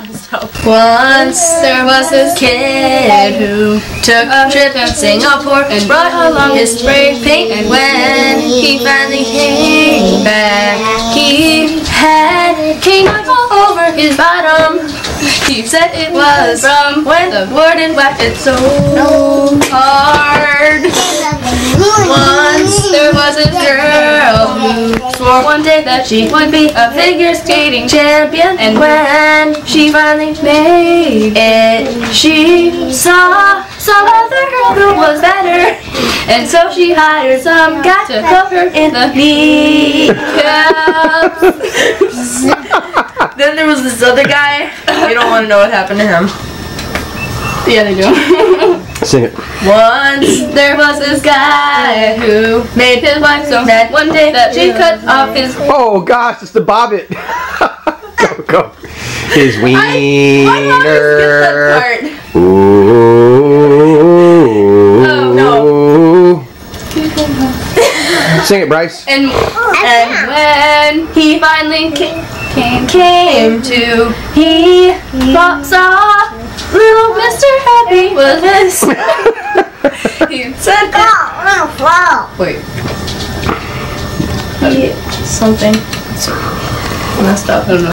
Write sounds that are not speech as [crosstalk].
Once there was this kid who took a trip to Singapore and brought along his spray paint. And when he finally came back, he had paint all over his bottom. He said it was from when the warden whacked it so hard. Once there was a girl swore one day that she would be a figure skating champion. And when she finally made it, she saw some other girl who was better. And so she hired some guy to help her in the kneecaps. then there was this other guy. You don't want to know what happened to him. Yeah, they do. Sing it. Once there was this guy who made his wife so mad one day that she cut off his. Oh gosh, it's the Bobbitt. [laughs] go, go. His I wiener. skip that Ooh. Oh, no. Sing it, Bryce. And and when he finally came came, came to, he thought, saw little Mr. Happy was this. [laughs] he said that. Wait. He, something. Messed up. I don't know.